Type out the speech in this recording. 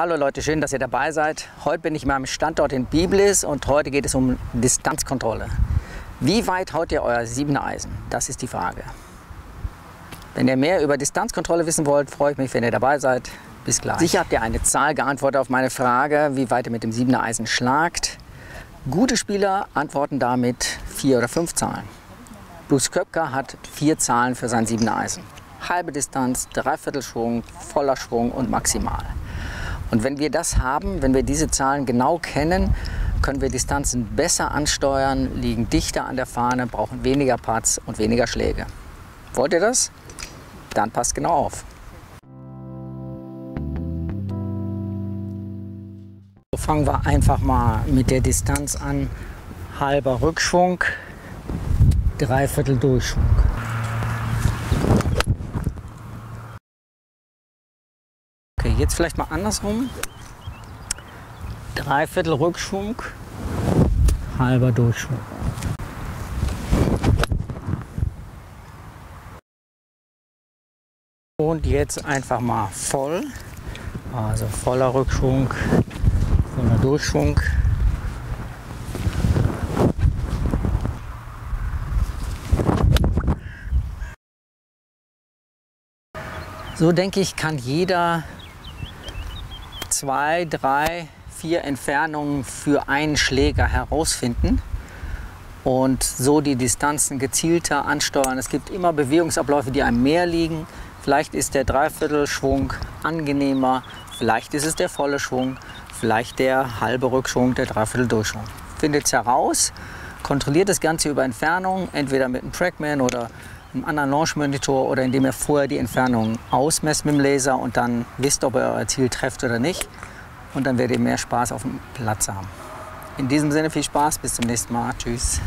Hallo Leute, schön, dass ihr dabei seid. Heute bin ich mal am Standort in Biblis und heute geht es um Distanzkontrolle. Wie weit haut ihr euer siebener Eisen? Das ist die Frage. Wenn ihr mehr über Distanzkontrolle wissen wollt, freue ich mich, wenn ihr dabei seid. Bis gleich. Sicher habt ihr eine Zahl geantwortet auf meine Frage, wie weit ihr mit dem siebener Eisen schlagt. Gute Spieler antworten damit vier oder fünf Zahlen. Bruce Köpker hat vier Zahlen für sein siebener Eisen. Halbe Distanz, Dreiviertelschwung, voller Schwung und maximal. Und wenn wir das haben, wenn wir diese Zahlen genau kennen, können wir Distanzen besser ansteuern, liegen dichter an der Fahne, brauchen weniger Putts und weniger Schläge. Wollt ihr das? Dann passt genau auf. So fangen wir einfach mal mit der Distanz an. Halber Rückschwung, Dreiviertel Durchschwung. Jetzt vielleicht mal andersrum. Dreiviertel Rückschwung, halber Durchschwung. Und jetzt einfach mal voll. Also voller Rückschwung, voller Durchschwung. So denke ich, kann jeder zwei, drei, vier Entfernungen für einen Schläger herausfinden und so die Distanzen gezielter ansteuern. Es gibt immer Bewegungsabläufe, die einem mehr liegen. Vielleicht ist der Dreiviertelschwung angenehmer, vielleicht ist es der volle Schwung, vielleicht der halbe Rückschwung, der Dreivierteldurchschwung. Findet es heraus, kontrolliert das Ganze über Entfernung, entweder mit einem Trackman oder einem anderen Launch-Monitor oder indem ihr vorher die Entfernung ausmesst mit dem Laser und dann wisst, ob ihr euer Ziel trefft oder nicht. Und dann werdet ihr mehr Spaß auf dem Platz haben. In diesem Sinne viel Spaß, bis zum nächsten Mal. Tschüss.